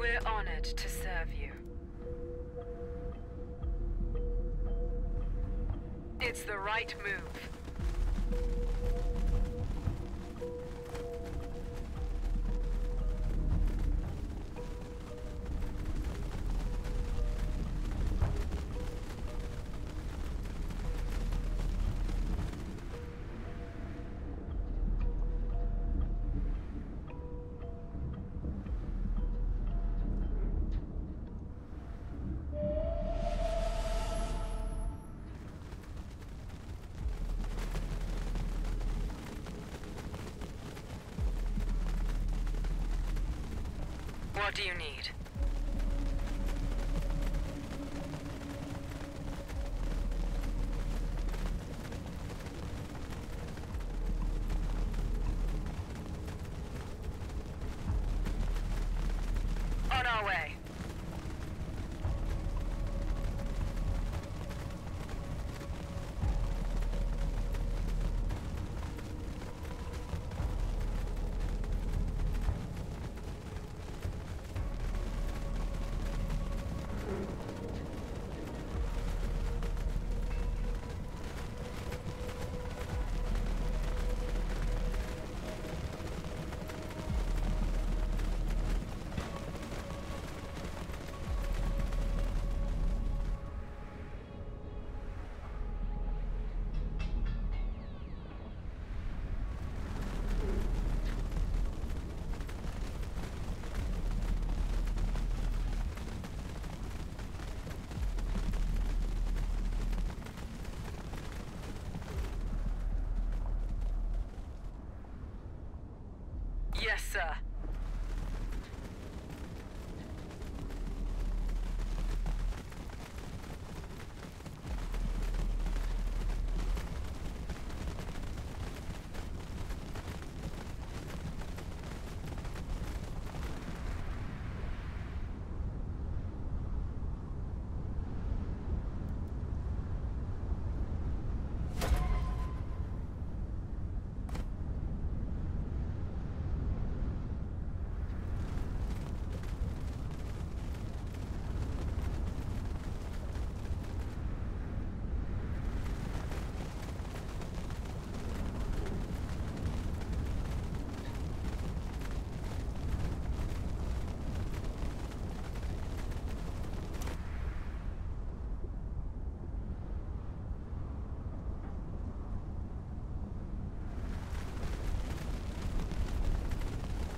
We're honored to serve you. It's the right move. Do you need? On our way. Yes, sir.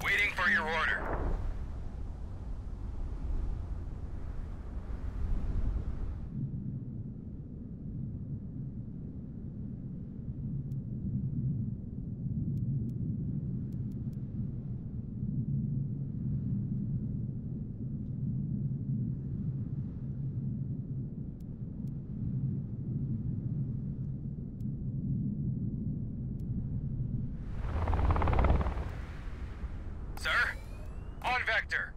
Waiting for your order. Sir? On Vector.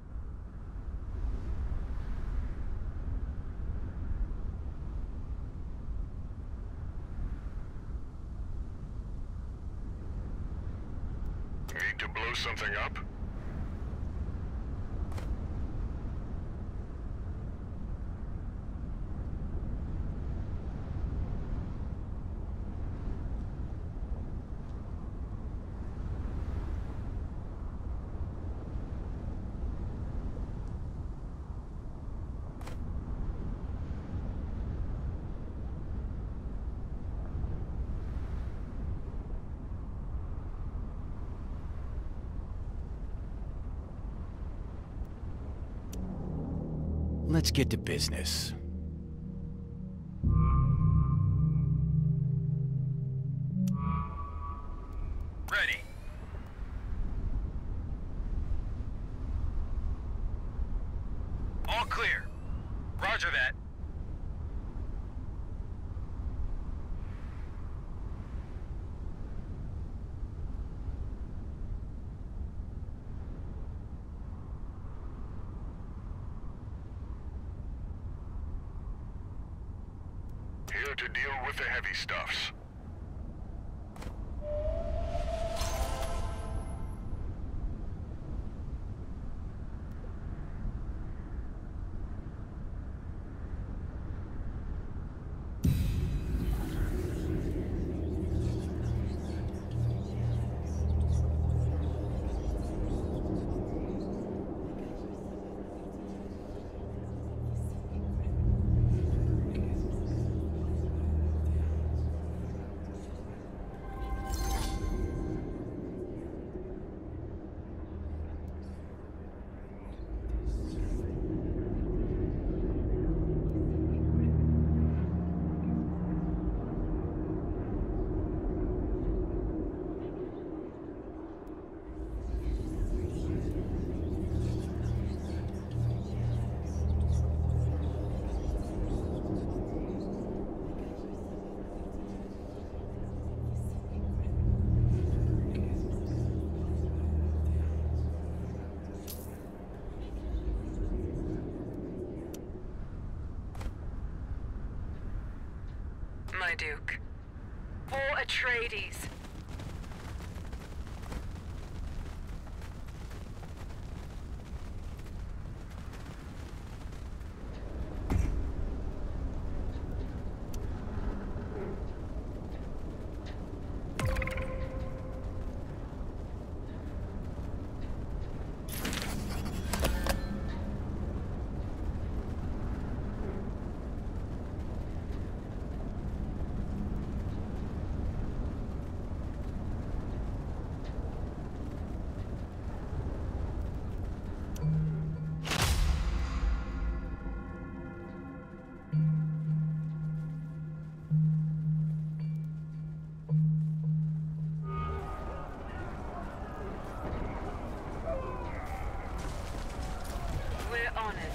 Need to blow something up? Let's get to business. To deal with the heavy stuffs.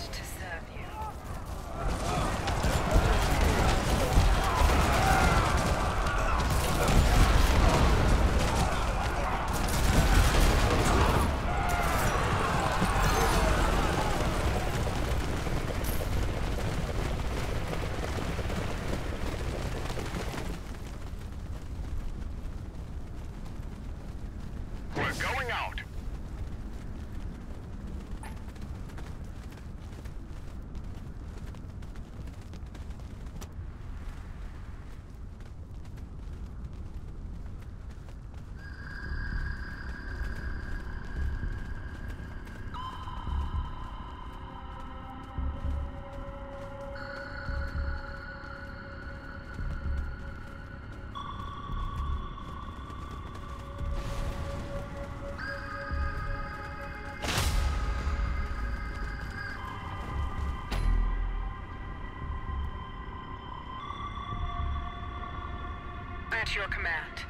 To serve your command.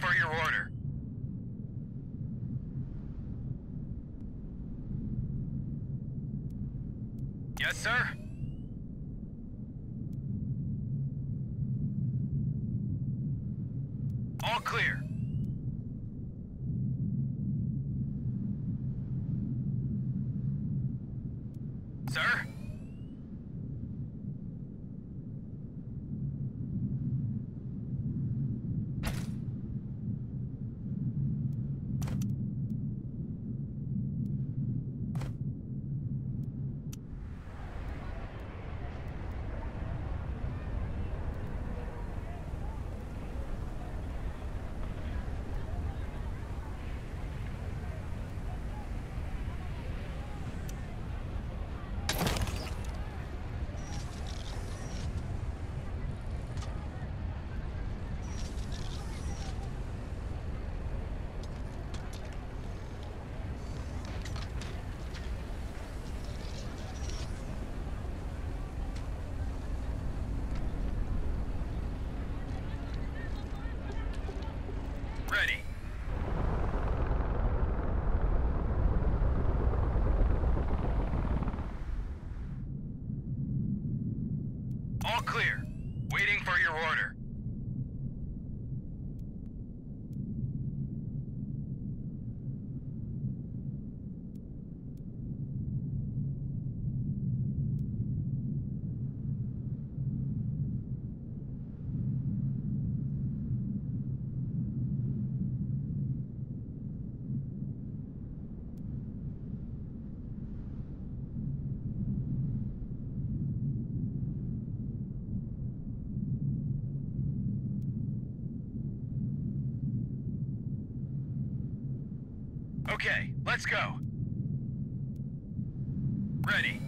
For your order. Yes, sir? All clear. Sir? Ready. All clear. Waiting for your order. Okay, let's go. Ready.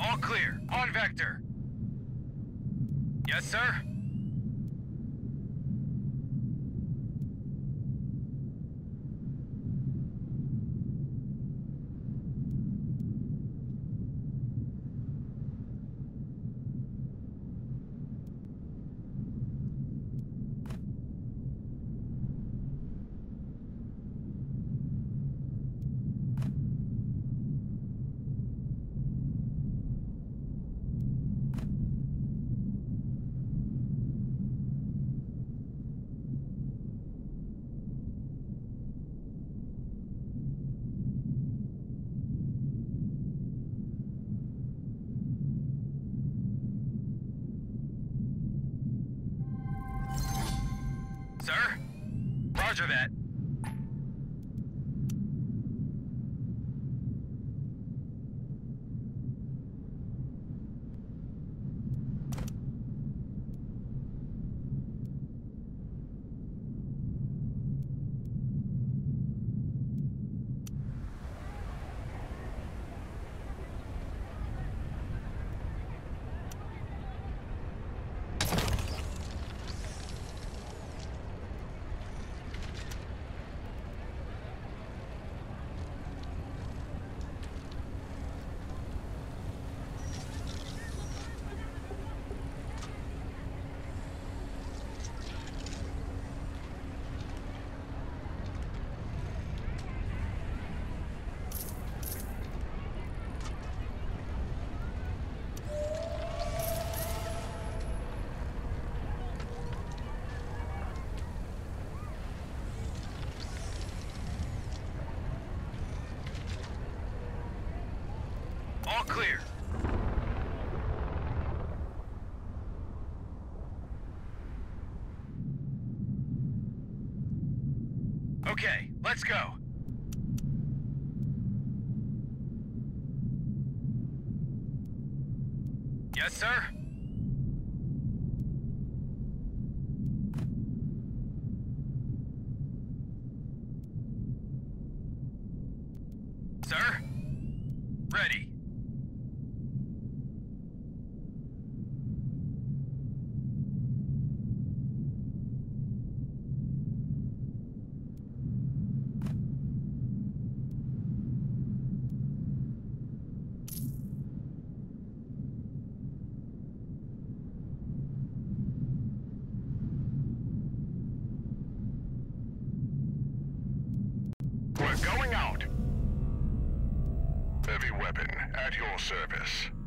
All clear. On vector. Yes, sir? Sir? Roger that. All clear. Okay, let's go. Yes, sir? Weapon at your service.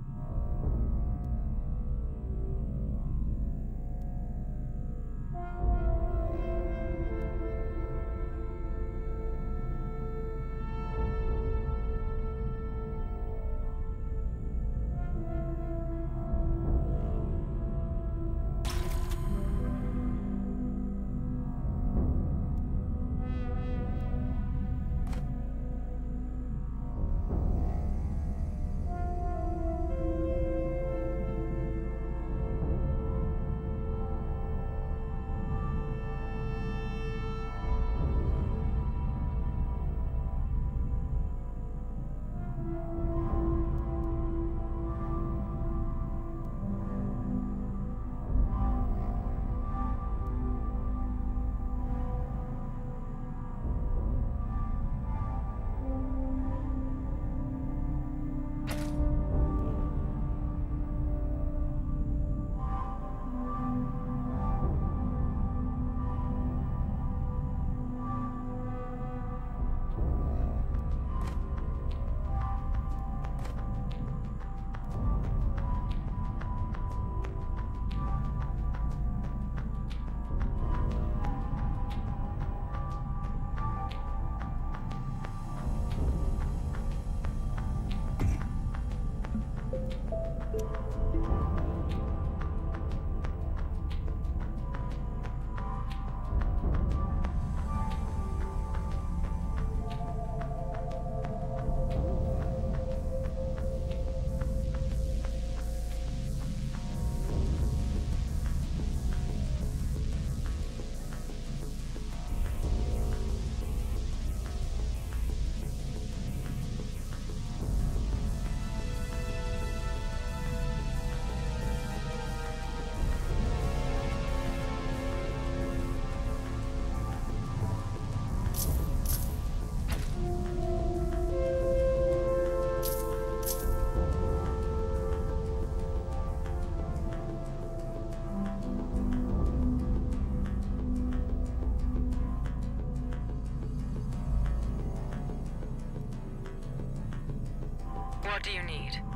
What do you need?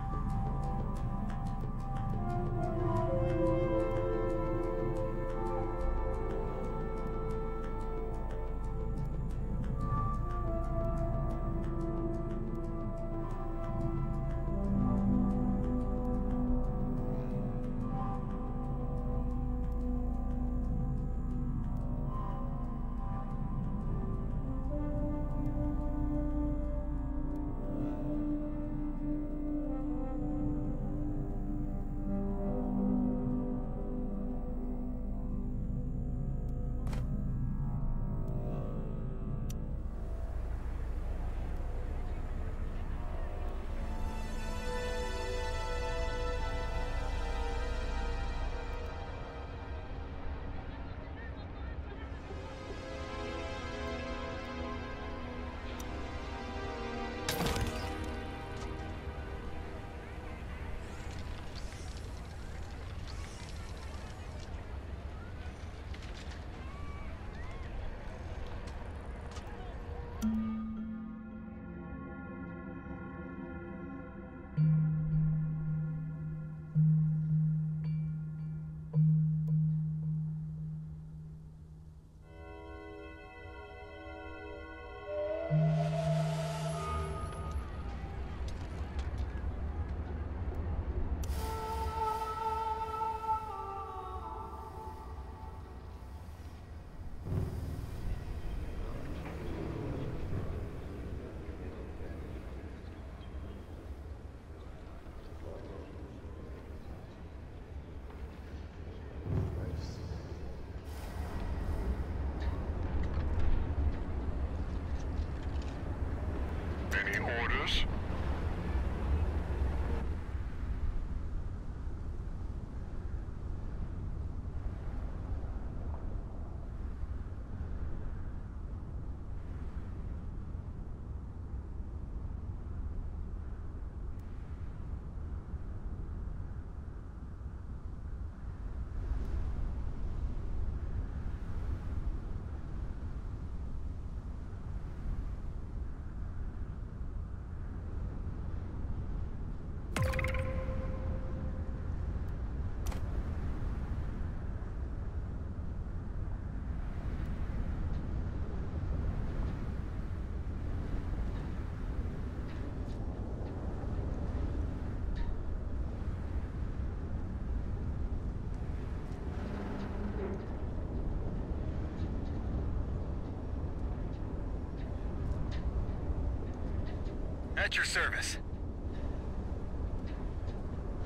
At your service.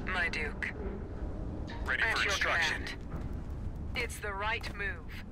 My Duke. Ready At for instruction. command. It's the right move.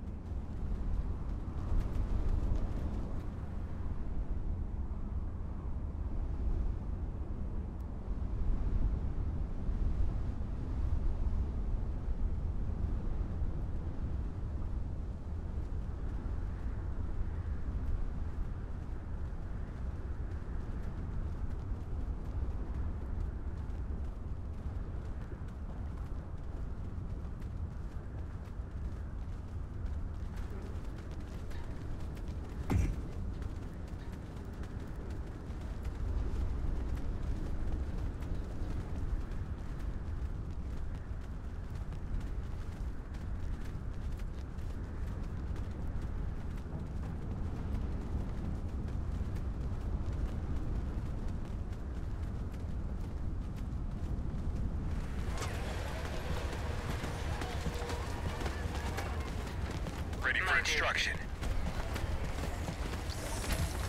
Instruction.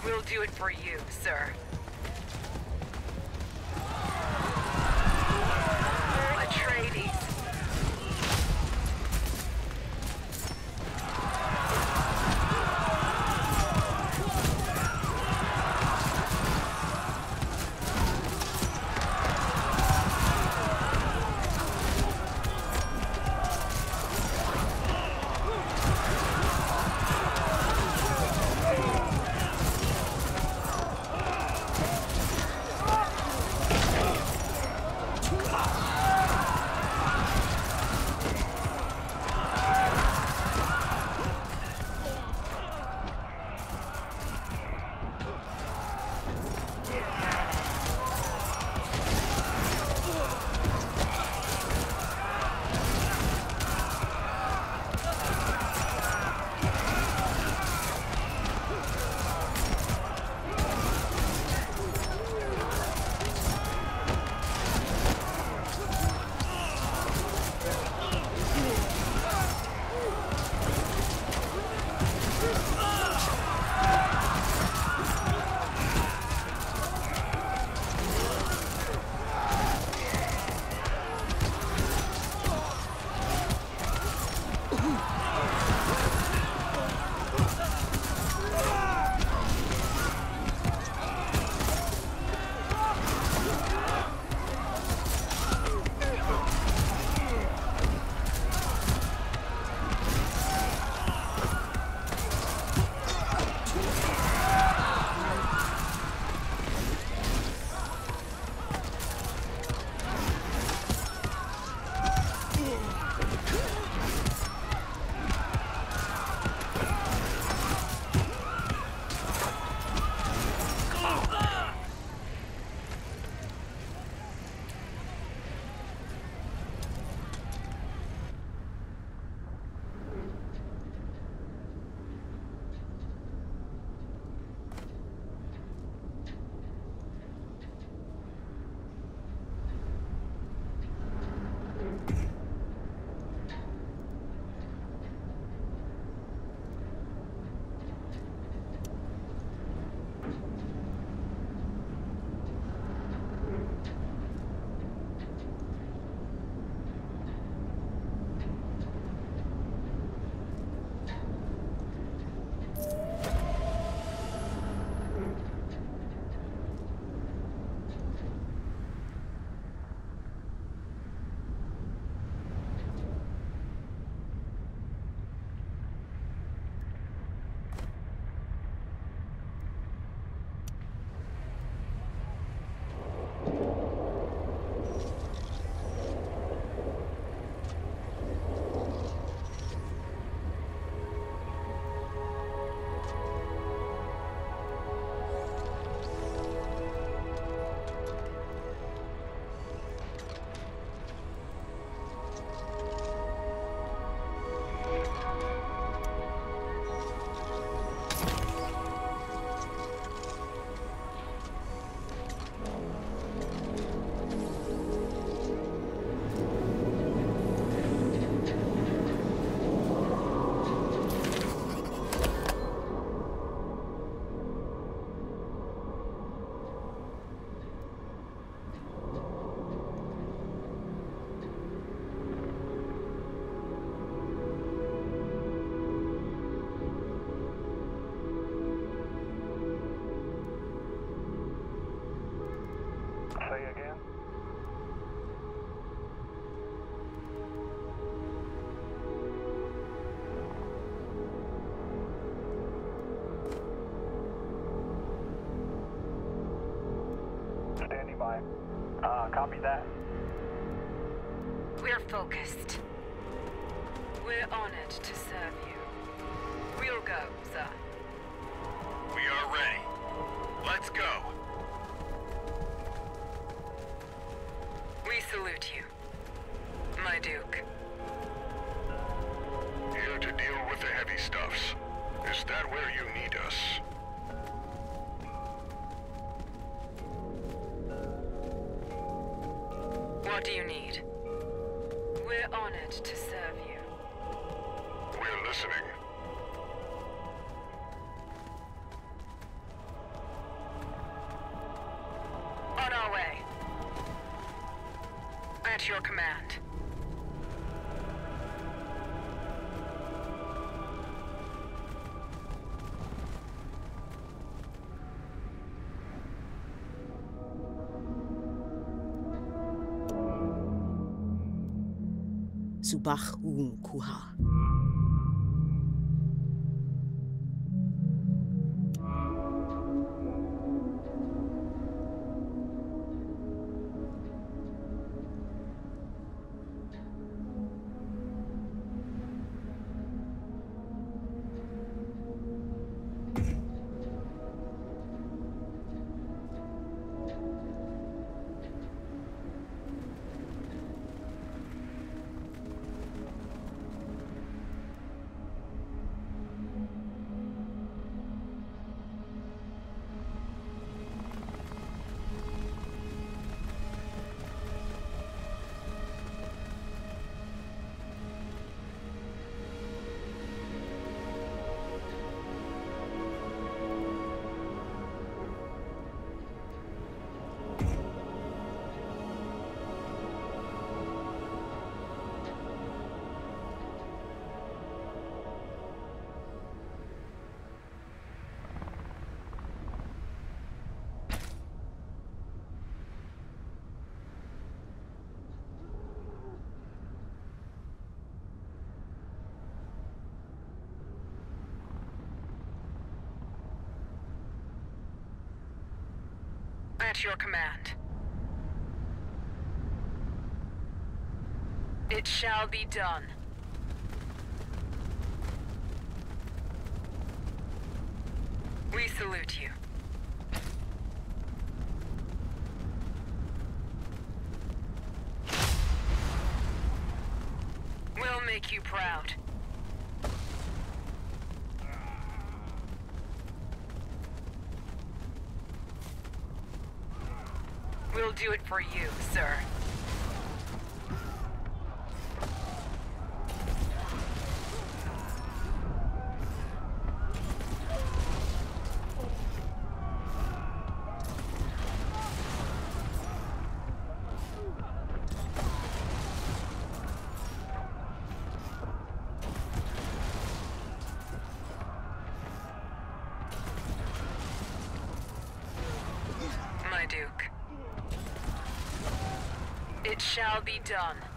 We'll do it for you, sir. Copy that. We're focused. We're honored to serve What do you need? We're honored to serve you. We're listening. On our way. At your command. Subach un kuha. At your command. It shall be done. We salute you. We'll make you proud. We'll do it for you, sir. My Duke. It shall be done.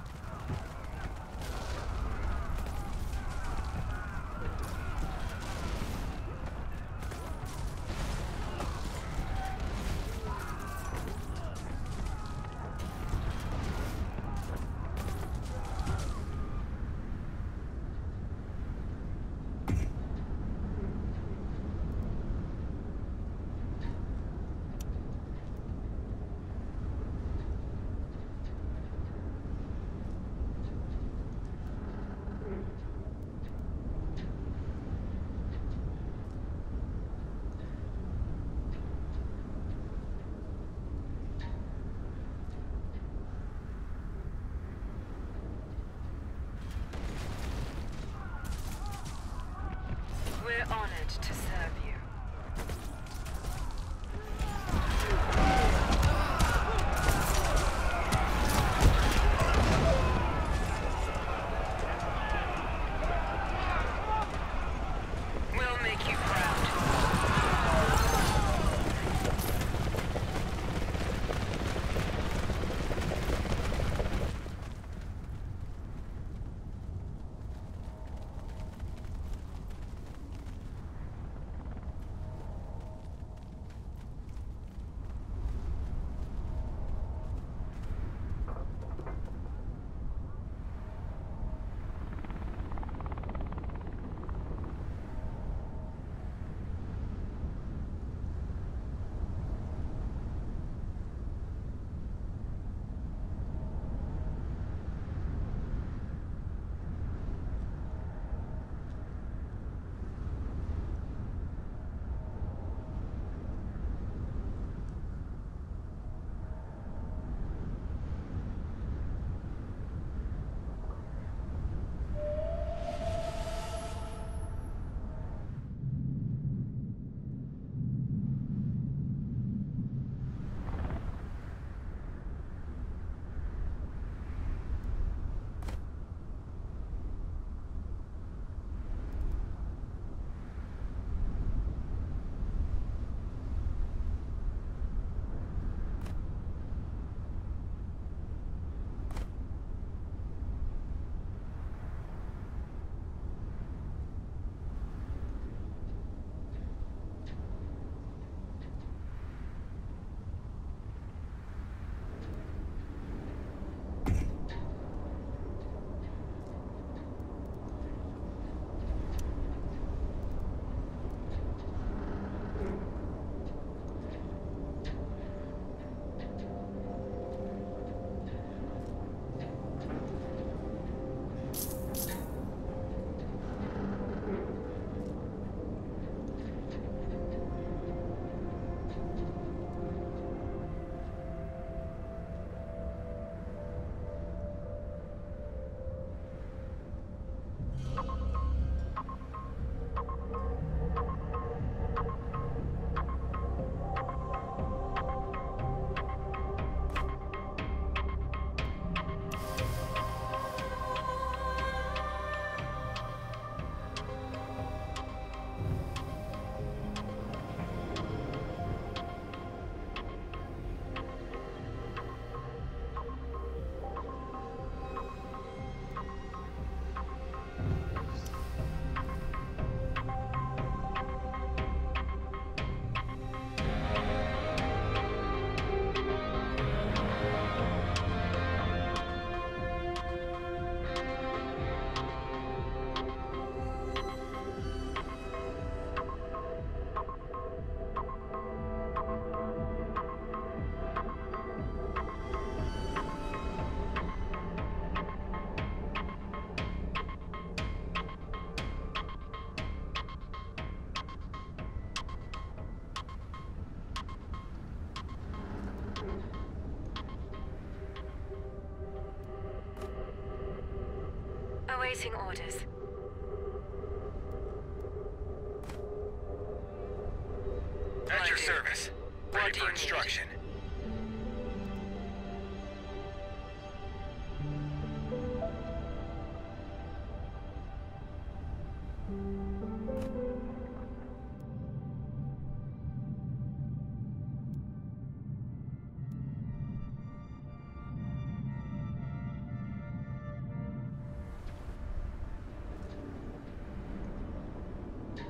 Orders.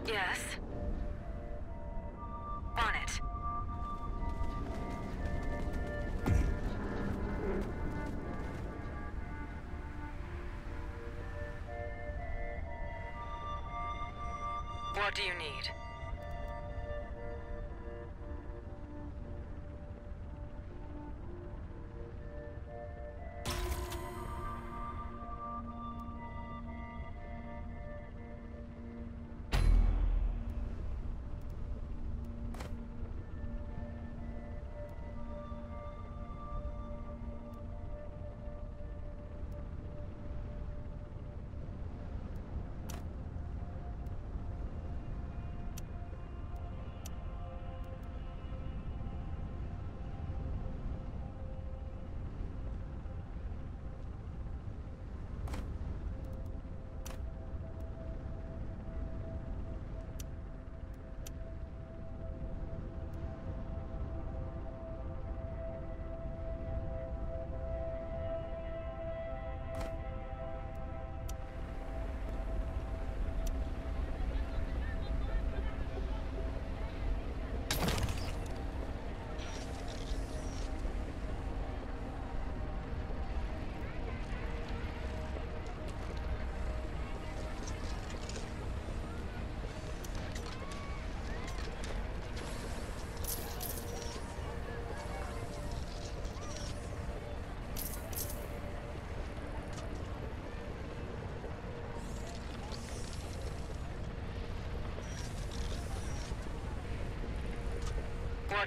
Yes. On it. What do you need?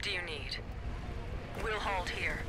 Do you need? We'll hold here.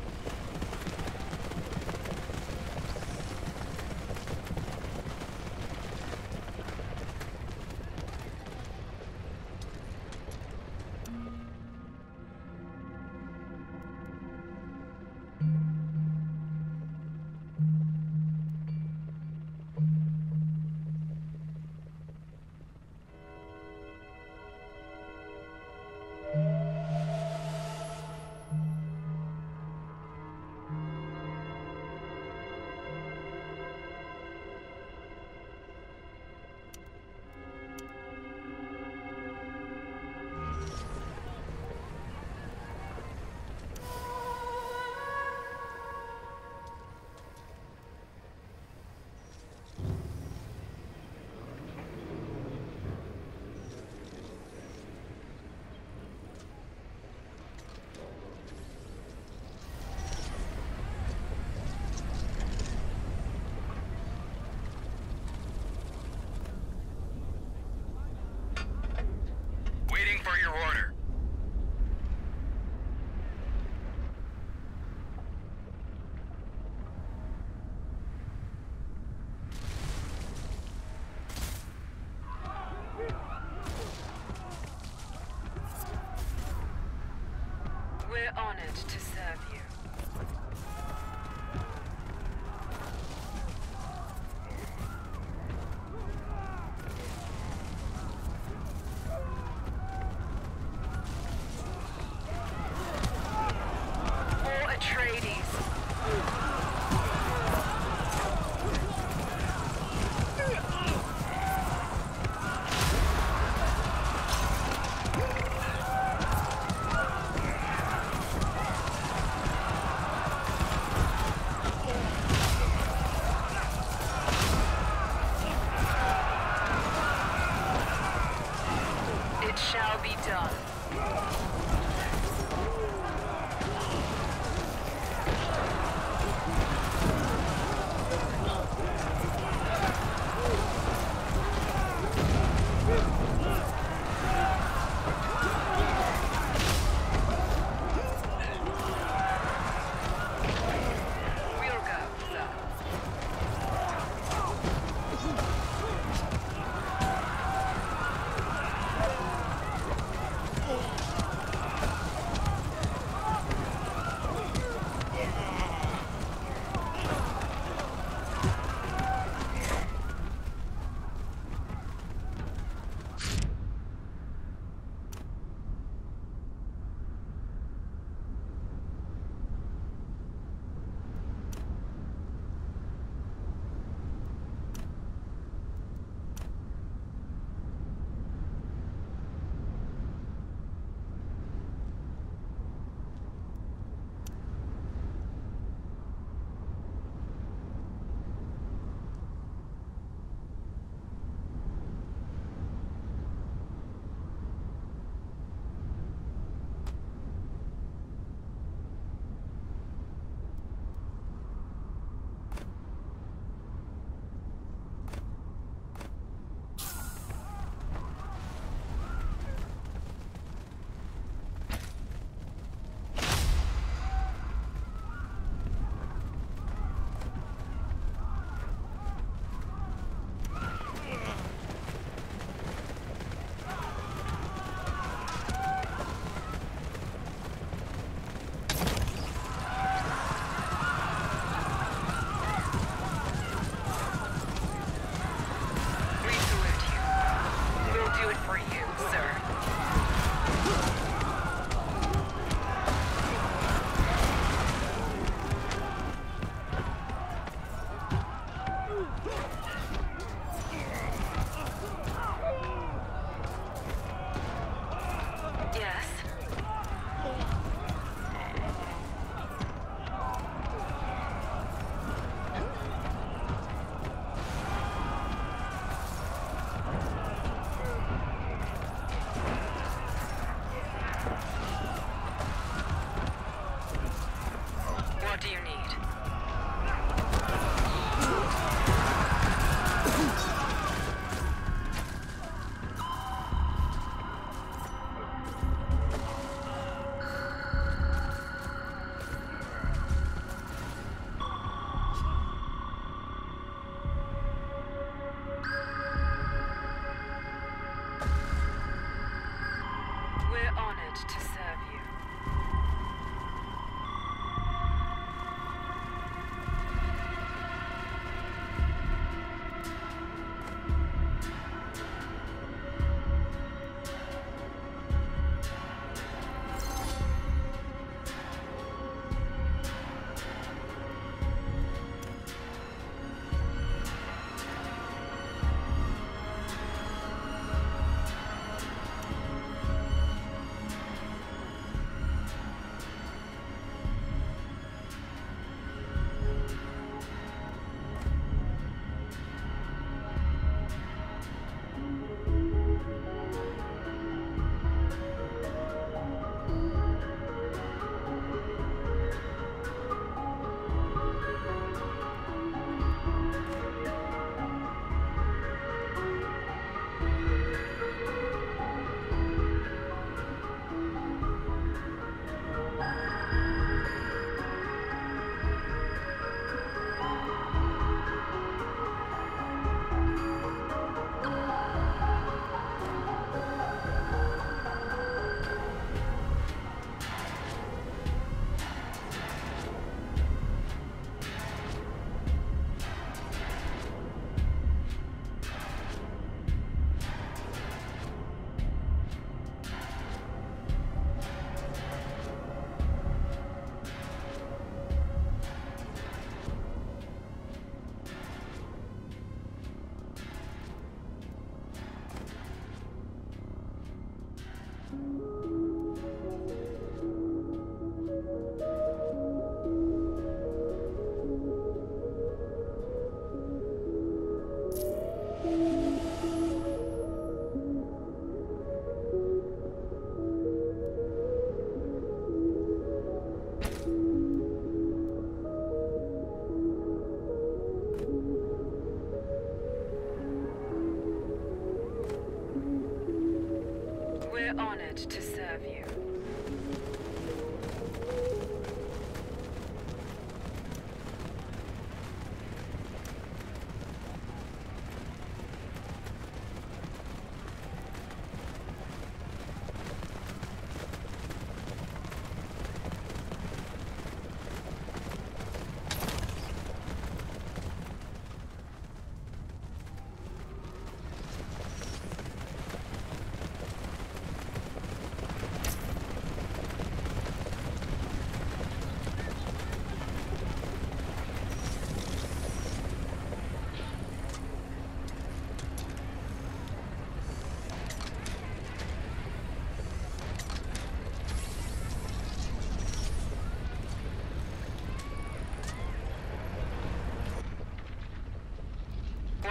To serve you.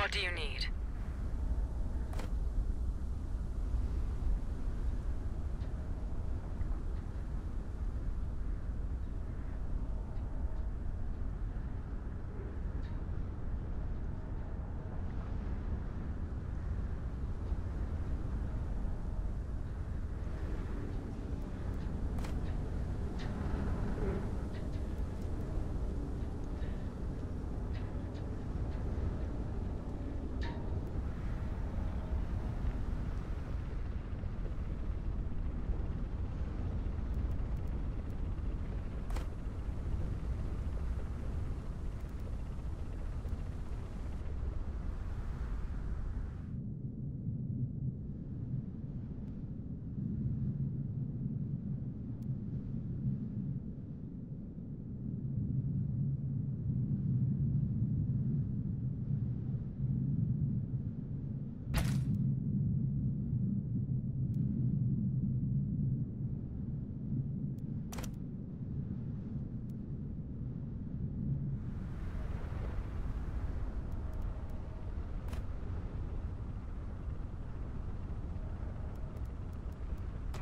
What do you need?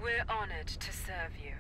We're honored to serve you.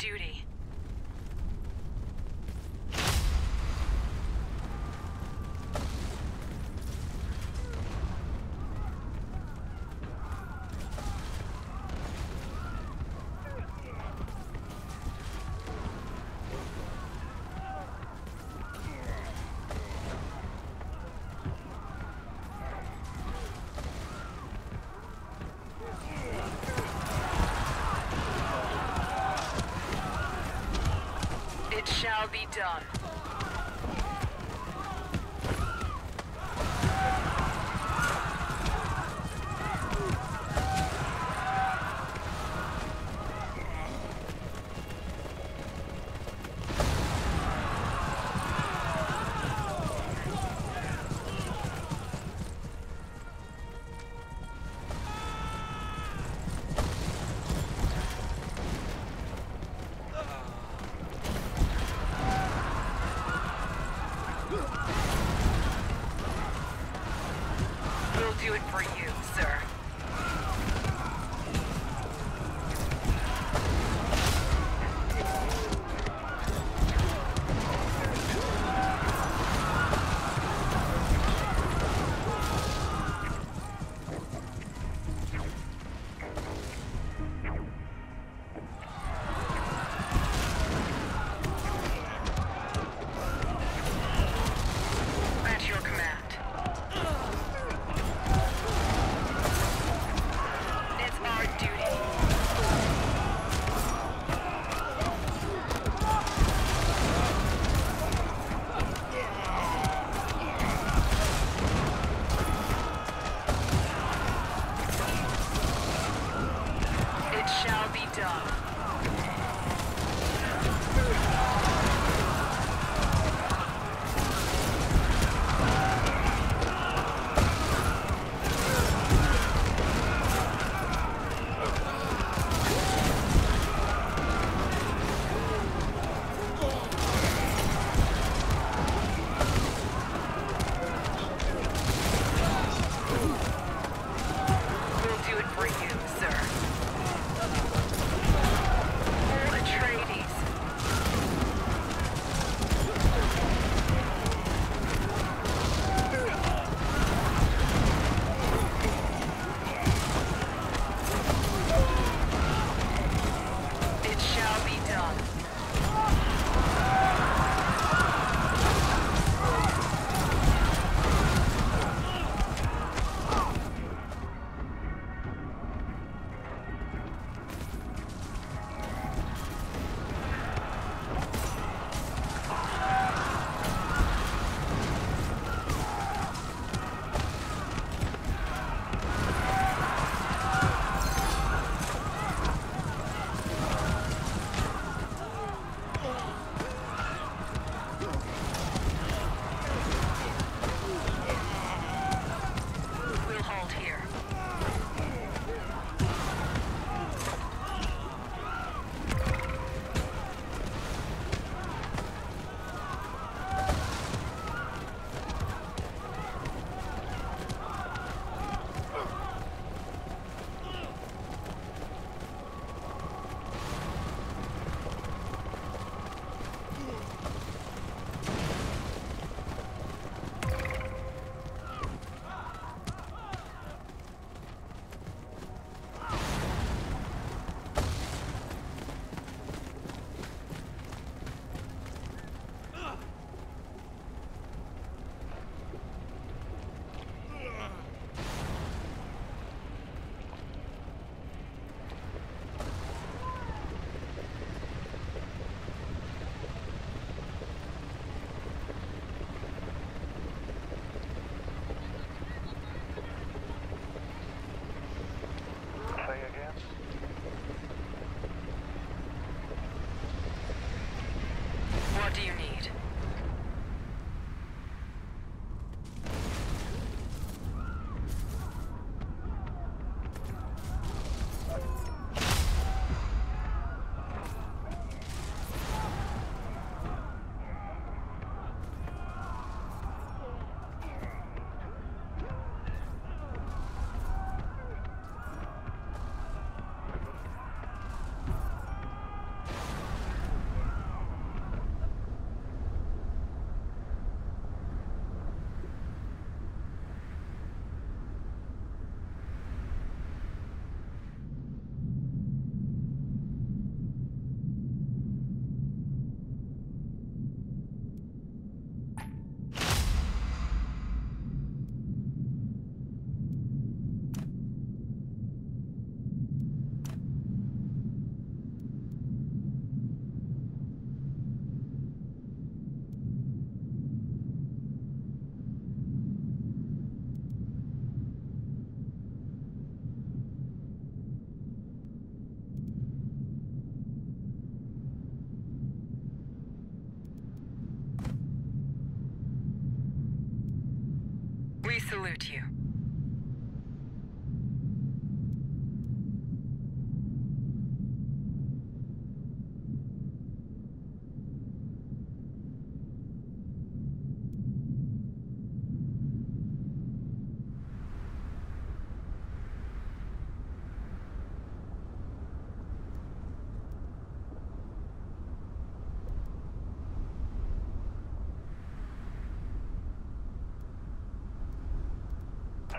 Duty. It shall be done. You.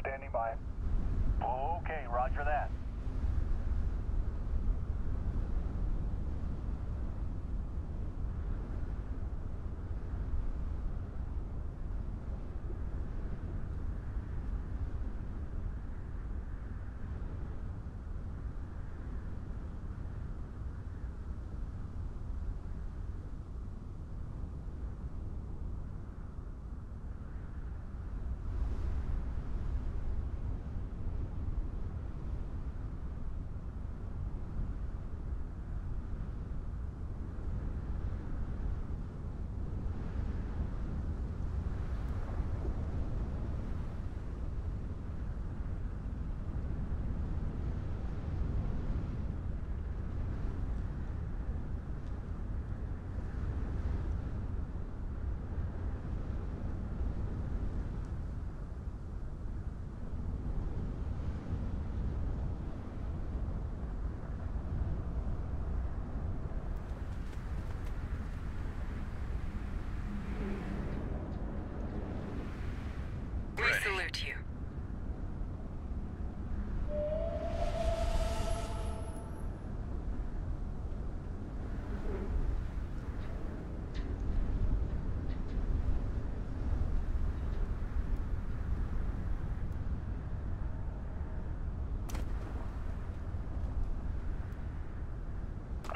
Standing by. Okay, roger that. We Ready. Salute you.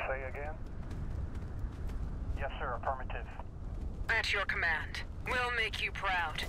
Say again? Yes, sir, affirmative. At your command. We'll make you proud.